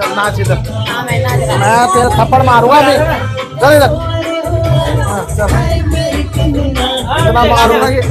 चल नाच इधर। मैं तेरे थप्पड़ मारूँगा नहीं। चल इधर। हाँ, इतना मारूँगा कि चले।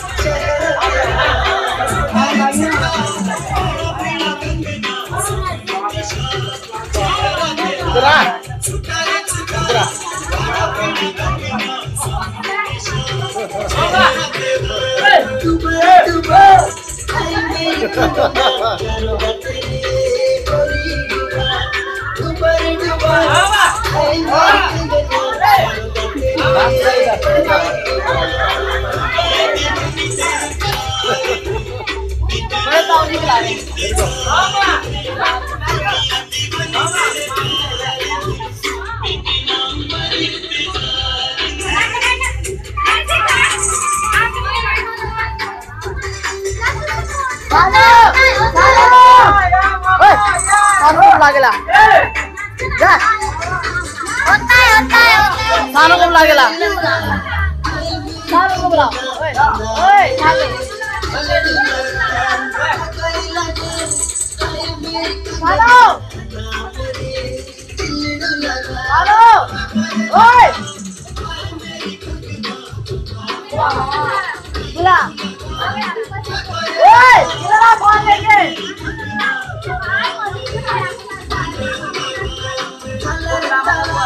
मेरी कंगना मैं तो नहीं खिला रही लागेला सानू को लागेला सानू को बुलाओ ओए ओए सानू सानू ओए बुला Woi, इधर आ फोन लेके चल रे रामा